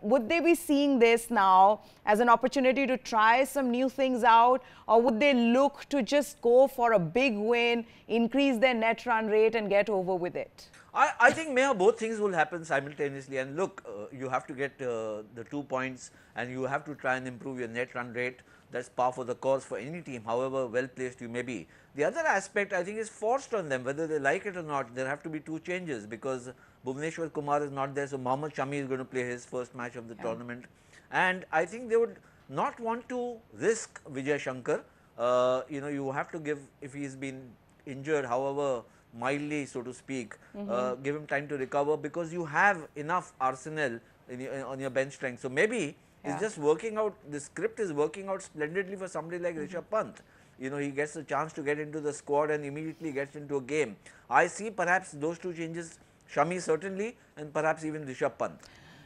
Would they be seeing this now as an opportunity to try some new things out, or would they look to just go for a big win, increase their net run rate, and get over with it? I, I think Meha, both things will happen simultaneously. And look, uh, you have to get uh, the two points, and you have to try and improve your net run rate. That's par for the course for any team, however well placed you may be. The other aspect I think is forced on them, whether they like it or not. There have to be two changes because Bhuvneshwar Kumar is not there, so Mohammad Shami is going to play his first match of the yeah. tournament. And I think they would not want to risk Vijay Shankar. Uh, you know, you have to give, if he's been injured, however mildly, so to speak, mm -hmm. uh, mm-hmm. give him time to recover because you have enough arsenal your, on your bench strength. So maybe yeah. it's just working out, the script is working out splendidly for somebody like mm -hmm. Rishabh Pant. You know, he gets a chance to get into the squad and immediately gets into a game. I see perhaps those two changes Shami certainly and perhaps even Rishabh Pant.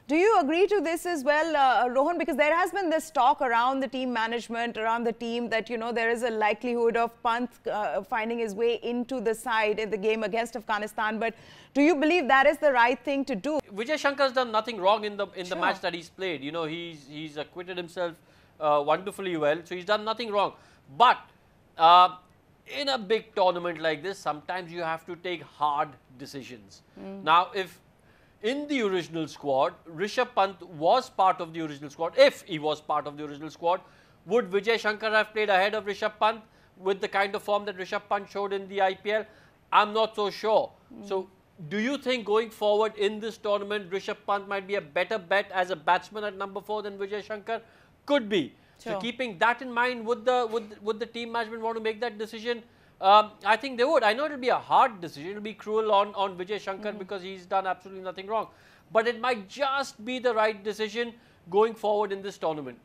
Do you agree to this as well, uh, Rohan? Because there has been this talk around the team management, around the team, that you know there is a likelihood of Pant uh, finding his way into the side in the game against Afghanistan. But do you believe that is the right thing to do? Vijay Shankar has done nothing wrong in the in sure. the match that he's played. You know, he's he's acquitted himself uh, wonderfully well, so he's done nothing wrong. But uh, in a big tournament like this, sometimes you have to take hard decisions. Mm. Now, if in the original squad, Rishabh Pant was part of the original squad, if he was part of the original squad, would Vijay Shankar have played ahead of Rishabh Pant with the kind of form that Rishabh Pant showed in the IPL? I'm not so sure. Mm. So, do you think going forward in this tournament, Rishabh Pant might be a better bet as a batsman at number four than Vijay Shankar? Could be. Sure. So, keeping that in mind, would the would would the team management want to make that decision? Um, I think they would. I know it will be a hard decision. It will be cruel on, on Vijay Shankar mm. because he's done absolutely nothing wrong. But it might just be the right decision going forward in this tournament.